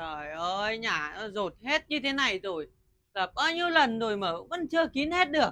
Trời ơi, nhà nó dột hết như thế này rồi. Lập bao nhiêu lần rồi mà vẫn chưa kín hết được.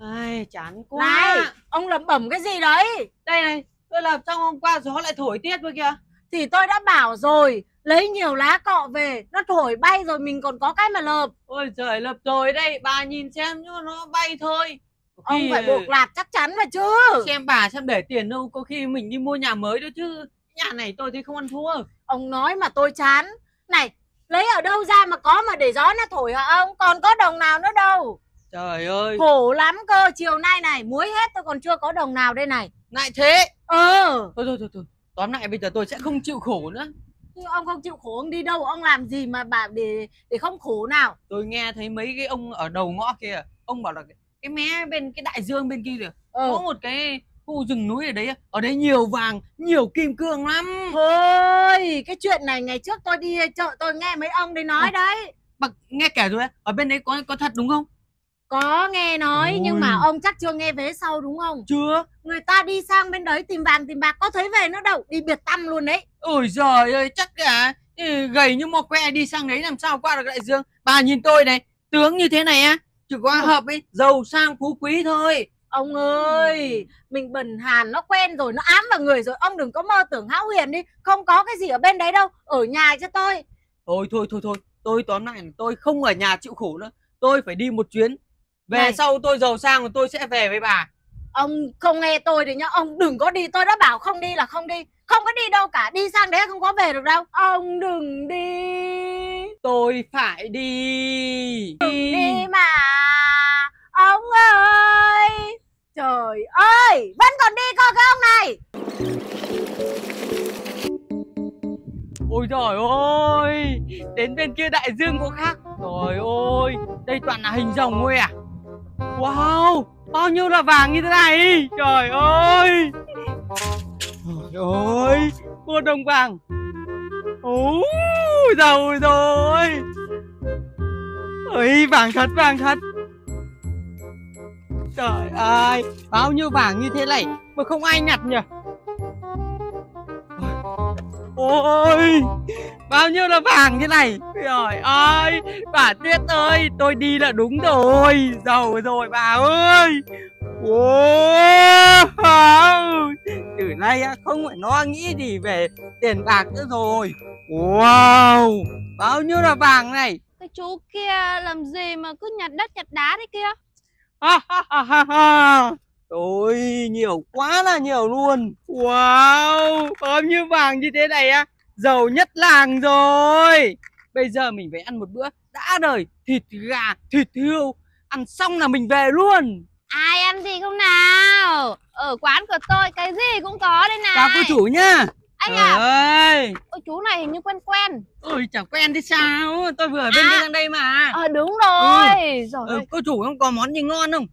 Ai, chán quá. Này, ông lẩm bẩm cái gì đấy? Đây này, tôi lập xong hôm qua gió lại thổi tiết với kìa. Thì tôi đã bảo rồi, lấy nhiều lá cọ về, nó thổi bay rồi mình còn có cái mà lợp. Ôi trời, lập rồi đây, bà nhìn xem nhưng mà nó bay thôi. Có Ông khi, phải buộc lạt chắc chắn vào chứ. Xem bà xem để tiền đâu, có khi mình đi mua nhà mới đó chứ. Nhà này tôi thấy không ăn thua. Ông nói mà tôi chán. Này, lấy ở đâu ra mà có mà để gió nó thổi hả ông? Còn có đồng nào nữa đâu. Trời ơi, Khổ lắm cơ, chiều nay này, muối hết tôi còn chưa có đồng nào đây này. lại thế. Ờ, Thôi thôi thôi, thôi. tóm lại bây giờ tôi sẽ không chịu khổ nữa. nhưng ông không chịu khổ ông đi đâu, ông làm gì mà bà để để không khổ nào. tôi nghe thấy mấy cái ông ở đầu ngõ kia ông bảo là cái, mé bên cái đại dương bên kia kìa Ờ. có một cái khu rừng núi ở đấy ở đấy nhiều vàng nhiều kim cương lắm Thôi, cái chuyện này ngày trước tôi đi chợ tôi nghe mấy ông đấy nói Ờ. đấy. Bác nghe kể rồi á, ở bên đấy có có thật đúng không Có nghe nói Ôi. nhưng mà ông chắc chưa nghe vế sau đúng không? chưa Người ta đi sang bên đấy tìm vàng tìm bạc có thấy về nữa đâu, đi biệt tâm luôn đấy. ôi giời ơi chắc cả ừ, gầy như mò que đi sang đấy làm sao qua được đại dương bà nhìn tôi này tướng như thế này á chỉ có hợp ấy giàu sang phú quý thôi Ông ơi, mình bần hàn nó quen rồi, nó ám vào người rồi. Ông đừng có mơ tưởng hão huyền đi. Không có cái gì ở bên đấy đâu. Ở nhà cho tôi. thôi thôi thôi thôi tôi tóm lại là tôi không ở nhà chịu khổ nữa tôi phải đi một chuyến về Này. sau tôi giàu sang rồi tôi sẽ về với bà Ông không nghe tôi thì nhá. Ông đừng có đi. Tôi đã bảo không đi là không đi. Không có đi đâu cả. Đi sang đấy không có về được đâu. Ông đừng đi. tôi phải đi Đi mà. Ông ơi. Trời ơi. Vẫn còn đi coi cái ông này. ôi trời ơi! Đến bên kia đại dương có khác. Trời ơi! Đây toàn là hình rồng thôi à? Wow! Bao nhiêu là vàng như thế này? Trời ơi! Trời ơi! Mua đồng vàng. Ôi giàu rồi ơi vàng thật vàng thật trời ơi, bao nhiêu vàng như thế này mà không ai nhặt nhỉ? Ôi, bao nhiêu là vàng thế này? Trời ơi, bà tuyết ơi, tôi đi là đúng rồi. Giàu rồi bà ơi. Wow. Từ nay không phải lo nghĩ gì về tiền bạc nữa rồi. Wow, bao nhiêu là vàng này? Cái chú kia làm gì mà cứ nhặt đất, nhặt đá thế kia? Ha ha ha ha ha Ôi, nhiều quá là nhiều luôn. Wow, bao nhiêu vàng như thế này á Giàu nhất làng rồi. Bây giờ mình phải ăn một bữa đã đời Thịt gà, thịt hươu Ăn xong là mình về luôn. Ai ăn gì không nào? Ở quán của tôi cái gì cũng có đây này. Chào cô chủ nhá Anh Trời à ơi. Ôi chú này hình như quen quen. Ôi, chẳng quen thế sao? Tôi vừa ở bên À. sang đây mà. Ờ đúng rồi. Rồi ừ, Cô chủ không có món gì ngon không?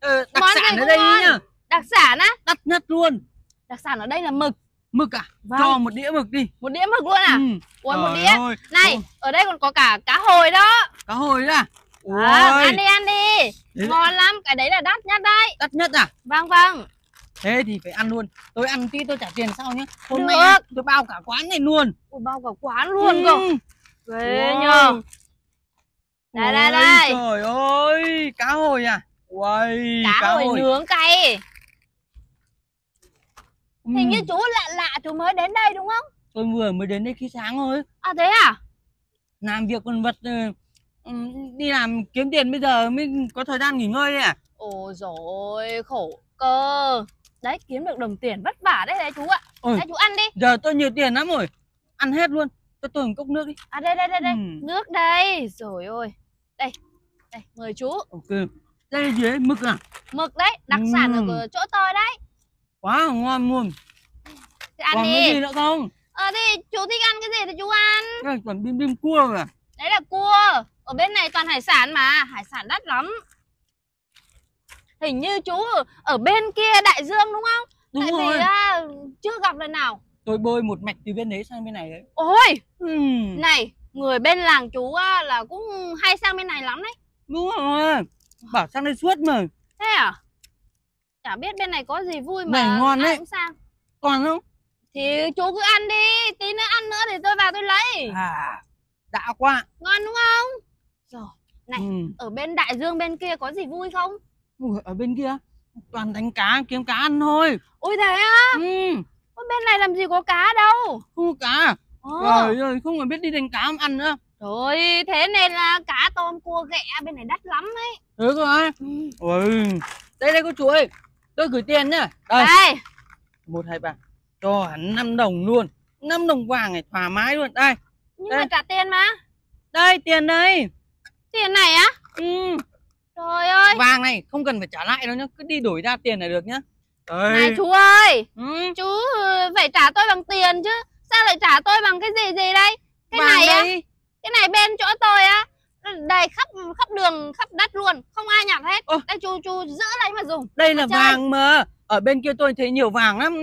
Ờ, Đặc Món sản ở đây ngon. nhá Đặc sản á? Đắt nhất luôn. Đặc sản ở đây là mực. Mực à? Vâng. Cho một đĩa mực đi. Một đĩa mực luôn à? Ừ. Ui một đĩa. ơi. Này Ôi, ở đây còn có cả cá hồi đó. Cá hồi đó à? Vâng, Ôi, ăn đi ăn đi. Đấy. Ngon lắm. Cái đấy là đắt nhất đấy. Đắt nhất à? Vâng vâng thế thì phải ăn luôn. Tôi ăn tí tôi trả tiền sau nhé hôm Được. nay tôi bao cả quán này luôn. Ui bao cả quán luôn cơ. Ừ. Ghê Wow. nhờ. Đây đây đây. trời ơi cá hồi à? Uầy, Cá hồi nướng cay. Ừ, Hình như chú lạ lạ chú mới đến đây đúng không? tôi vừa mới đến đây khi sáng thôi. À thế à? làm việc còn vật ừ, ừ, đi làm kiếm tiền bây giờ mới có thời gian nghỉ ngơi đấy à? Ôi rồi khổ cơ Đấy kiếm được đồng tiền vất vả đấy đấy chú ạ. Ôi. Đấy chú ăn đi. giờ tôi nhiều tiền lắm rồi. Ăn hết luôn. Tôi tôi một cốc nước đi. À đây đây đây đây. Ừ. Nước đây. Rồi ôi. Đây Đây mời chú. Ok. Đây là gì đấy mực à? Mực đấy Đặc sản Ừ. ở chỗ tôi đấy. Quá là ngon luôn. Thì ăn còn cái gì đi nữa không? Ờ thì chú thích ăn cái gì thì chú ăn. Đây còn bim bim cua à? Đấy là cua. Ở bên này toàn hải sản mà. Hải sản đắt lắm Hình như chú ở, ở bên kia đại dương đúng không? đúng Tại rồi vì à, chưa gặp lần nào tôi bơi một mạch từ bên đấy sang bên này đấy Ôi Ừm, Này, người bên làng chú á, là cũng hay sang bên này lắm đấy. đúng rồi bảo sang đây suốt mà Thế à? Chả biết bên này có gì vui mà Này ngon đấy. cũng sang. còn không Thì chú cứ ăn đi Tí nữa ăn nữa thì tôi vào tôi lấy À, đã quá. Ngon đúng không? Rồi Này. Ừ. Ở bên đại dương bên kia có gì vui không? Ui, ở bên kia toàn đánh cá kiếm cá ăn thôi. Ôi thế á Ừ, Ôi, Bên này làm gì có cá đâu không có cá. Ồ, Trời ơi, không còn biết đi đánh cá mà ăn nữa. Trời thế nên là cá tôm cua ghẹ bên này đắt lắm ấy Được rồi. ừ. Ui, đây đây cô chú ơi. Tôi gửi tiền nhá. Đây, Đây một hai ba. Cho hẳn 5 đồng luôn. 5 đồng vàng này thoải mái luôn. Đây, Nhưng Đây. mà trả tiền mà đây tiền đây. Tiền này á Ừ, Trời ơi vàng này không cần phải trả lại đâu nhá. Cứ đi đổi ra tiền là được nhá. Này chú ơi Ừ, Chú ừ, phải trả tôi bằng tiền chứ Sao lại trả tôi bằng cái gì gì đây Cái vàng này á đây. Cái này bên chỗ tôi á đầy khắp khắp đường khắp đất luôn không ai nhặt hết Ơ. đây chú chú giữ lấy mà dùng Đây là Chơi. vàng mà. Ở bên kia tôi thấy nhiều vàng lắm.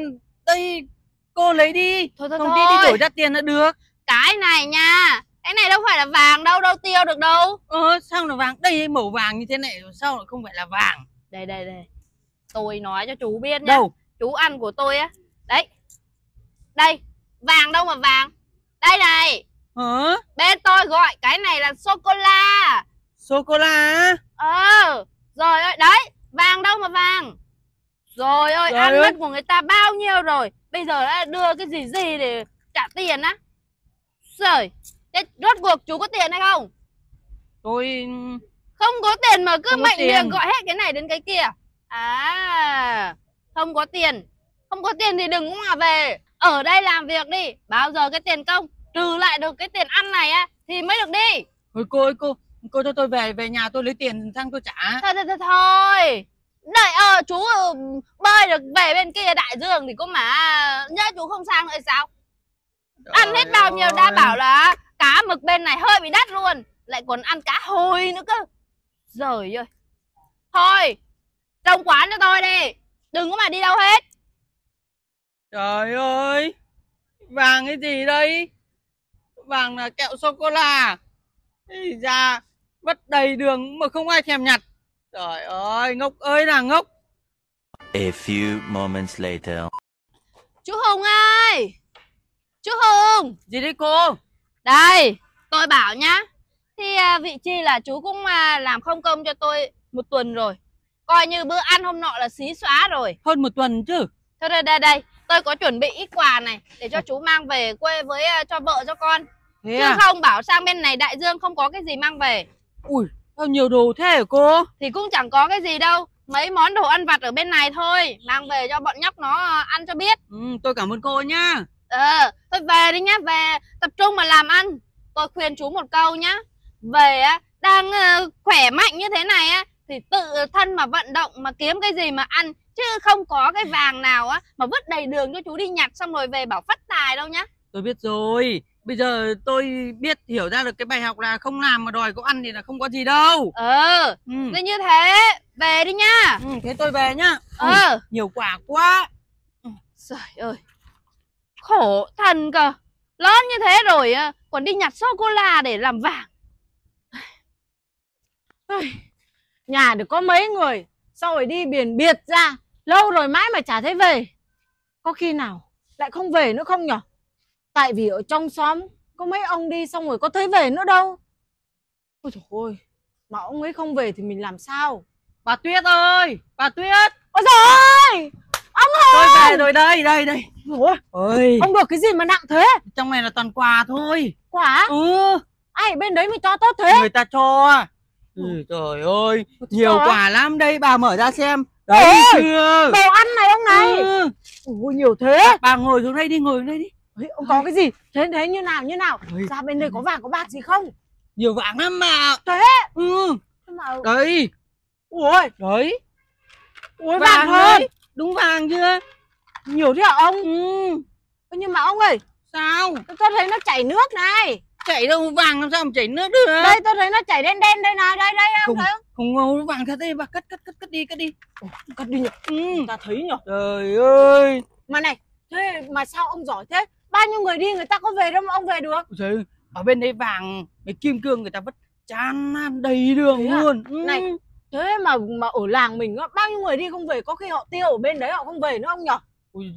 Đây, cô lấy đi. thôi thôi Không thôi đi đi đổi ra tiền là được. cái này nha cái này đâu phải là vàng đâu đâu tiêu được đâu. Ờ, sao là vàng? Đây màu vàng như thế này sao lại không phải là vàng? đây đây đây. Tôi nói cho chú biết nhá. Đâu? chú ăn của tôi á. Đấy. Đây vàng đâu mà vàng? Đây này. Hả? bên tôi gọi cái này là sô cô la Sô cô la ờ. Rồi ơi đấy vàng đâu mà vàng? Rồi ơi Trời ăn ơi. mất của người ta bao nhiêu rồi? Bây giờ đã đưa cái gì gì để trả tiền á? Rồi thế rốt cuộc chú có tiền hay không? Tôi không có tiền mà cứ Không mạnh miệng gọi hết cái này đến cái kia. À không có tiền. Không có tiền thì đừng có mà về. Ở đây làm việc đi. Bao giờ cái tiền công? Trừ lại được cái tiền ăn này á thì mới được đi. Thôi cô ơi cô Cô cho tôi về về nhà tôi lấy tiền sang tôi trả. Thôi thôi thôi thôi. Đợi ờ chú ừ, bơi được về bên kia đại dương thì có mà. Nhớ chú không sang nữa sao? Ăn hết Trời bao nhiêu đã bảo là cá mực bên này hơi bị đắt luôn. Lại còn ăn cá hồi nữa cơ. Rồi ơi. Thôi trông quán cho tôi đi. Đừng có mà đi đâu hết. Trời ơi Vàng cái gì đây? Vàng là kẹo sô-cô-la Ây da Vất đầy đường mà không ai thèm nhặt. Trời ơi ngốc ơi là ngốc. A few moments later. chú hùng ơi! Chú hùng! Gì đấy cô đây tôi bảo nhá. Thì à, vị trí là chú cũng à, làm không công cho tôi một tuần rồi. Coi như bữa ăn hôm nọ là xí xóa rồi. Hơn một tuần chứ. Thôi đây đây đây. Tôi có chuẩn bị ít quà này để cho chú mang về quê với à, cho vợ cho con. Thế chứ à? không bảo sang bên này đại dương không có cái gì mang về. Ui sao nhiều đồ thế hả cô? Thì cũng chẳng có cái gì đâu. Mấy món đồ ăn vặt ở bên này thôi. Mang về cho bọn nhóc nó ăn cho biết. Ừ, Tôi cảm ơn cô nhá ờ thôi về đi nhá về tập trung mà làm ăn. Tôi khuyên chú một câu nhá. Về á đang ờ, khỏe mạnh như thế này á thì tự thân mà vận động mà kiếm cái gì mà ăn chứ không có cái vàng nào á mà vứt đầy đường cho chú đi nhặt xong rồi về bảo phát tài đâu nhá. Tôi biết rồi. Bây giờ tôi biết hiểu ra được cái bài học là không làm mà đòi có ăn thì là không có gì đâu. Ờ ừ. nên như thế về đi nhá. Ừ thế tôi về nhá. Ờ. Nhiều quả quá. Trời ơi Khổ thần cơ. Lớn như thế rồi còn đi nhặt sô-cô-la để làm vàng. Nhà được có mấy người Sao rồi đi biển biệt ra Lâu rồi mãi mà chả thấy về. Có khi nào lại không về nữa không nhở? Tại vì ở trong xóm Có mấy ông đi xong rồi có thấy về nữa đâu. Ôi trời ơi Mà ông ấy không về thì mình làm sao? Bà Tuyết ơi Bà Tuyết! Ôi trời ơi! Tôi về rồi đây đây đây Ủa, Ôi. Ông được cái gì mà nặng thế? Trong này là toàn quà thôi. Quả Ừ. Ai bên đấy mới cho tốt thế? Người ta cho. Ừ, Trời ơi Nhiều Cho á? quả lắm. Đây bà mở ra xem. Đấy Ôi, chưa? Đồ ăn này ông này. Ừ. Ôi nhiều thế? Bà ngồi xuống đây đi ngồi xuống đây đi. Ôi, Ông có cái gì? Thế thế như nào như nào? Ôi, Ra bên đây có vàng có bạc gì không? Nhiều vàng lắm mà. Thế? Ừ. Mà Đấy. Ôi. Đấy. Ôi vàng hơn. đấy. Đúng vàng chưa Nhiều thế hả ông? Ừ. Nhưng mà ông ơi Sao? tôi thấy nó chảy nước này. Chảy đâu vàng làm sao mà chảy nước được? Đây tôi thấy nó chảy đen đen đây này Đây đây ông Không. thấy không? Không ngầu vàng thật đây bà cất cất cất cất đi cất đi. Cất đi nhỉ? Ừ. Ta thấy nhỉ? Trời ơi. Mà này Thế mà sao ông giỏi thế? Bao nhiêu người đi người ta có về đâu mà ông về được? Trời ở bên đấy vàng mấy kim cương người ta vất tràn lan đầy đường Thế à? luôn. Ừ. Này. Thế mà mà ở làng mình Bao nhiêu người đi không về Có khi họ tiêu ở bên đấy họ không về nữa ông nhỉ Ôi,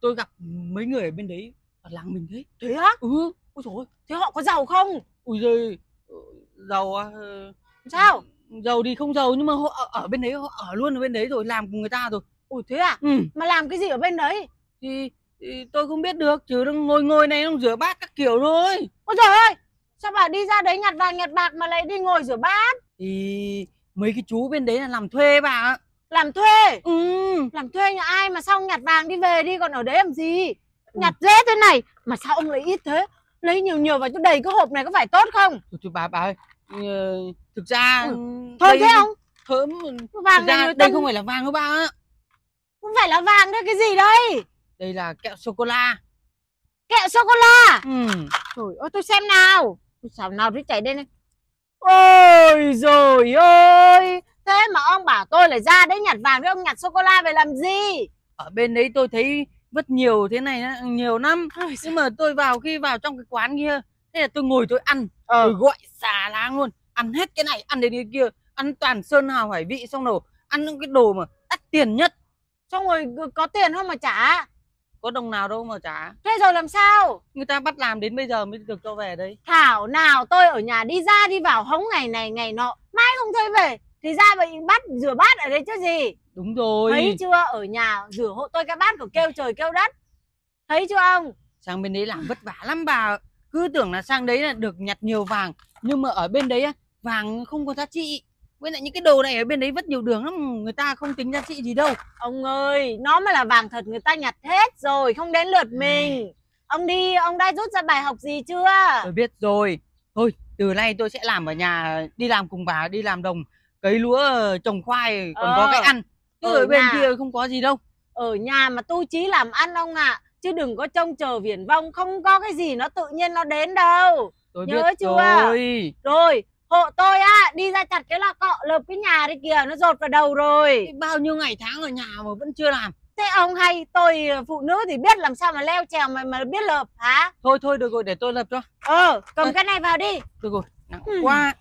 tôi gặp mấy người ở bên đấy ở làng mình đấy Thế á? ừ ôi dồi ôi, Thế họ có giàu không? ui giời ờ, giàu à, ờ, Sao? giàu thì không giàu nhưng mà họ ở, ở bên đấy họ ở luôn ở bên đấy rồi làm cùng người ta rồi Ủa thế à? ừ Mà làm cái gì ở bên đấy? thì, thì tôi không biết được chứ đang ngồi ngồi này đang rửa bát các kiểu thôi Ôi trời ơi! Sao bà đi ra đấy nhặt vàng nhặt bạc mà lại đi ngồi rửa bát? thì mấy cái chú bên đấy là làm thuê bà ạ Làm thuê! ừ Làm thuê nhà ai mà xong nhặt vàng đi về đi còn ở đấy làm gì? Nhặt dễ thế này mà sao ông lấy ít thế? Lấy nhiều nhiều vào cho đầy cái hộp này có phải tốt không? thôi, thôi bà bà ơi ờ, thực ra Ừ. Thôi đây thế không? thơm Vàng thực ra đây ta không phải là vàng đâu bà ạ không phải là vàng đấy cái gì đây? đây là kẹo sô cô la Kẹo sô cô la. ừ Trời ơi tôi xem nào. Tôi sao nào tôi chảy đây này. Ôi rồi ơi. Ông bảo tôi lại ra đấy nhặt vàng với ông nhặt sô cô la về làm gì? ở bên đấy tôi thấy rất nhiều thế này nhiều năm nhưng mà tôi vào khi vào trong cái quán kia thế là tôi ngồi tôi ăn. Tôi gọi xà láng luôn. Ăn hết cái này ăn đến cái kia. Ăn toàn sơn hào hải vị xong rồi ăn những cái đồ mà đắt tiền nhất. Xong rồi có tiền không mà trả? có đồng nào đâu mà trả. Thế rồi làm sao? người ta bắt làm đến bây giờ mới được cho về đây. Thảo nào tôi ở nhà đi ra đi vào hóng ngày này ngày nọ Mãi không thấy về Thì ra vậy bắt rửa bát ở đây chứ gì? Đúng rồi. Thấy chưa? Ở nhà rửa hộ tôi cái bát của kêu trời kêu đất. Thấy chưa ông? Sang bên đấy làm vất vả lắm bà. Cứ tưởng là sang đấy là được nhặt nhiều vàng nhưng mà ở bên đấy á, vàng không có giá trị. Với lại những cái đồ này ở bên đấy rất nhiều đường lắm người ta không tính giá trị gì đâu. Ông ơi nó mà là vàng thật người ta nhặt hết rồi Không đến lượt mình. Ông đi ông đã rút ra bài học gì chưa? Tôi biết rồi. Thôi từ nay tôi sẽ làm ở nhà đi làm cùng bà đi làm đồng cấy lúa trồng khoai còn có Ờ. cái ăn chứ Ở ở bên nhà. kia không có gì đâu Ở nhà mà tu chí làm ăn ông ạ Chứ đừng có trông chờ viển vông Không có cái gì nó tự nhiên nó đến đâu tôi Nhớ biết chưa? rồi Rồi hộ tôi á đi ra chặt cái lò cọ lợp cái nhà đây kìa Nó rột vào đầu rồi bao nhiêu ngày tháng ở nhà mà vẫn chưa làm Thế ông hay tôi ờ, phụ nữ thì biết làm sao mà leo trèo mà mà biết lợp hả? thôi thôi được rồi để tôi lập cho Ờ, cầm Ơ. cái này vào đi. được rồi nặng Ừ. quá